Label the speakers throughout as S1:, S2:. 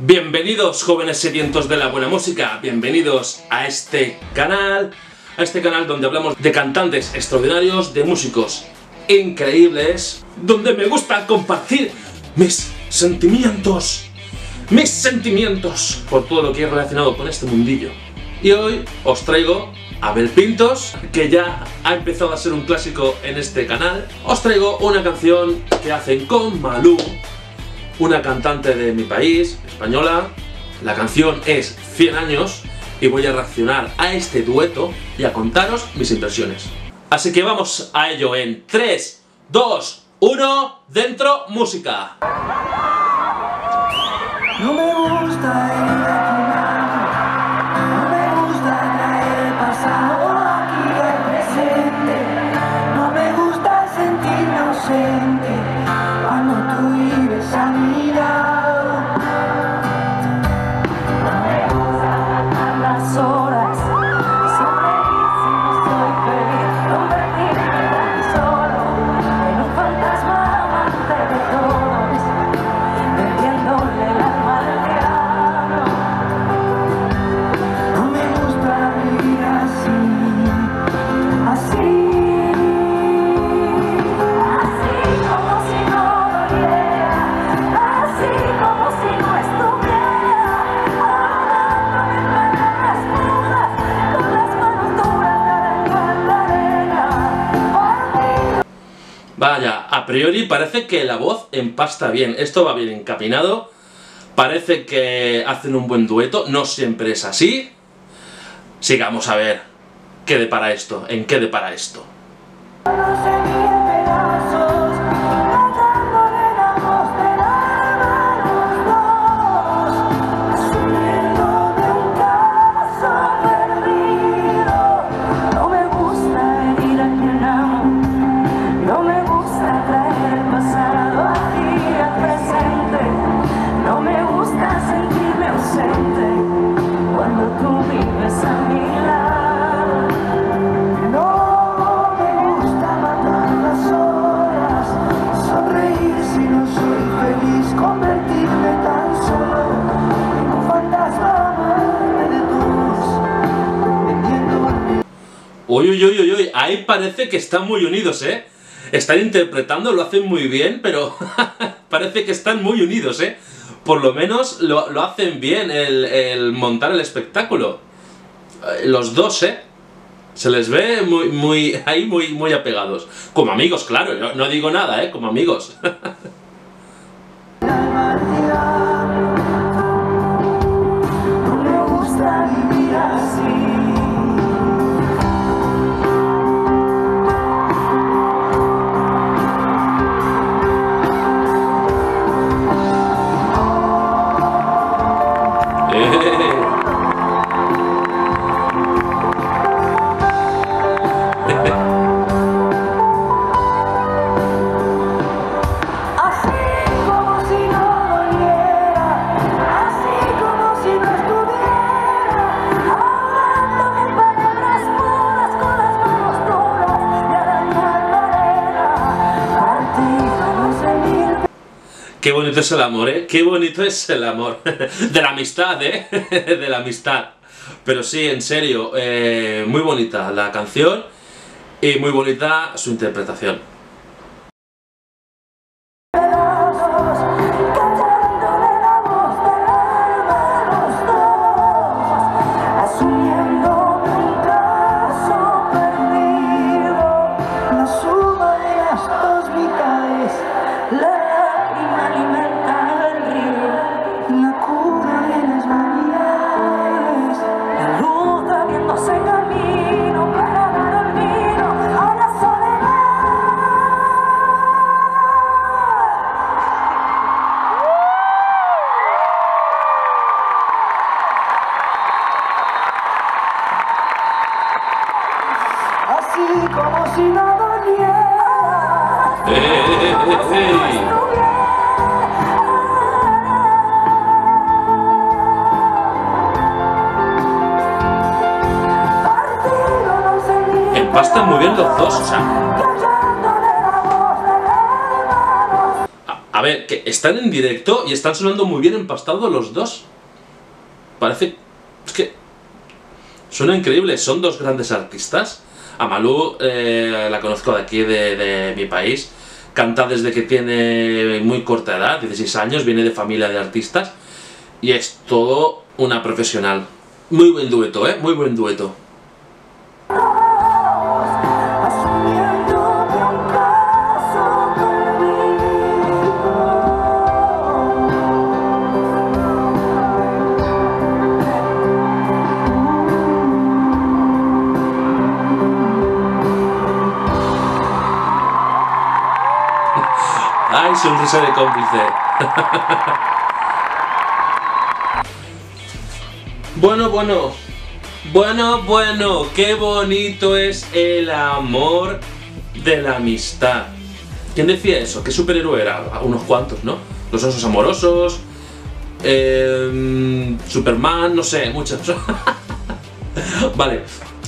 S1: Bienvenidos jóvenes sedientos de la buena música, bienvenidos a este canal, a este canal donde hablamos de cantantes extraordinarios, de músicos increíbles, donde me gusta compartir mis sentimientos, mis sentimientos por todo lo que he relacionado con este mundillo. Y hoy os traigo a Bel Pintos, que ya ha empezado a ser un clásico en este canal. Os traigo una canción que hacen con Malú, una cantante de mi país, española. La canción es 100 años y voy a reaccionar a este dueto y a contaros mis impresiones. Así que vamos a ello en 3, 2, 1, dentro música. Vaya, a priori parece que la voz empasta bien, esto va bien encapinado, parece que hacen un buen dueto, no siempre es así. Sigamos a ver qué depara esto, en qué depara esto. Uy, uy, uy, uy, uy, ahí parece que están muy unidos, ¿eh? Están interpretando, lo hacen muy bien, pero parece que están muy unidos, ¿eh? Por lo menos lo, lo hacen bien el, el montar el espectáculo. Eh, Los dos, ¿eh? Se les ve muy, muy, ahí muy, muy apegados. Como amigos, claro, no, no digo nada, ¿eh? Como amigos. Qué bonito es el amor, ¿eh? Qué bonito es el amor. De la amistad, ¿eh? De la amistad. Pero sí, en serio, eh, muy bonita la canción y muy bonita su interpretación. Empastan muy bien los dos, o sea.
S2: A,
S1: a ver, que están en directo y están sonando muy bien empastados los dos. Parece... Es que... Suena increíble, son dos grandes artistas. A Malú eh, la conozco de aquí, de, de mi país. Canta desde que tiene muy corta edad, 16 años, viene de familia de artistas. Y es todo una profesional. Muy buen dueto, ¿eh? Muy buen dueto. ¡Ay, sonrisa de cómplice! bueno, bueno. Bueno, bueno. Qué bonito es el amor de la amistad. ¿Quién decía eso? ¿Qué superhéroe era? A Unos cuantos, ¿no? Los osos amorosos. eh, Superman, no sé, muchos. vale.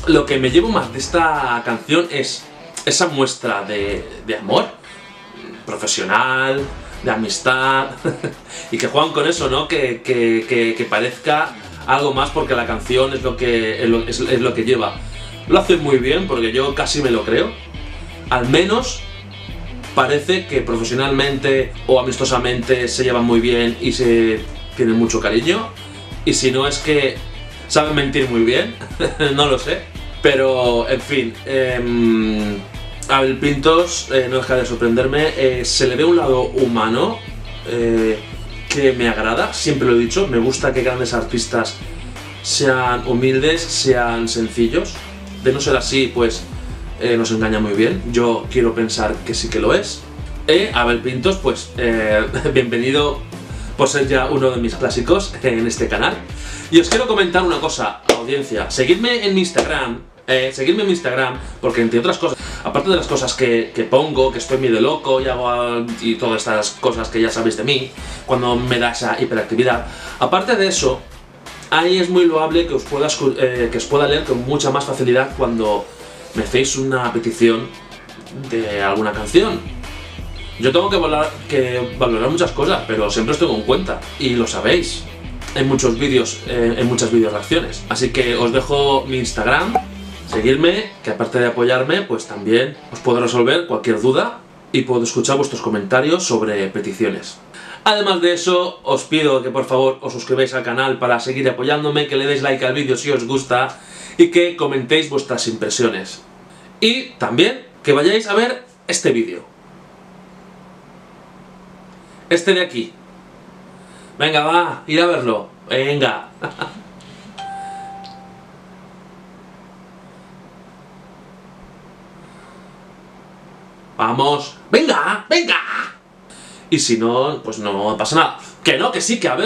S1: Lo que me llevo más de esta canción es esa muestra de amor profesional, de amistad, y que juegan con eso, ¿no? Que, que- que- que parezca algo más porque la canción es lo, que, es, lo, que lleva. Lo hacen muy bien porque yo casi me lo creo. Al menos parece que profesionalmente o amistosamente se llevan muy bien y se tienen mucho cariño. Y si no es que saben mentir muy bien, no lo sé. Pero, en fin, em, Abel Pintos eh, no deja de sorprenderme. eh, se le ve un lado humano eh, que me agrada, siempre lo he dicho. Me gusta que grandes artistas sean humildes, sean sencillos. De no ser así, pues nos engaña muy bien. Yo quiero pensar que sí que lo es. Abel Pintos, pues bienvenido por ser ya uno de mis clásicos en este canal. Y os quiero comentar una cosa, audiencia. Seguidme en mi Instagram. Eh, seguidme en mi Instagram, porque entre otras cosas, aparte de las cosas que, pongo, que estoy medio loco y hago y todas estas cosas que ya sabéis de mí, cuando me da esa hiperactividad, aparte de eso, ahí es muy loable que os pueda, eh, que os pueda leer con mucha más facilidad cuando me hacéis una petición de alguna canción. Yo tengo que valorar, muchas cosas, pero siempre os tengo en cuenta. Y lo sabéis. En muchos vídeos, eh, en muchas vídeos reacciones. Así que os dejo mi Instagram. Seguirme, que aparte de apoyarme, pues también os puedo resolver cualquier duda y puedo escuchar vuestros comentarios sobre peticiones. Además de eso, os pido que por favor os suscribáis al canal para seguir apoyándome, que le deis like al vídeo si os gusta y que comentéis vuestras impresiones. Y también que vayáis a ver este vídeo. Este de aquí. Venga, va, ir a verlo. Venga. Vamos. Venga, venga. Y si no, pues no pasa nada. Que no, que sí, que a verlo.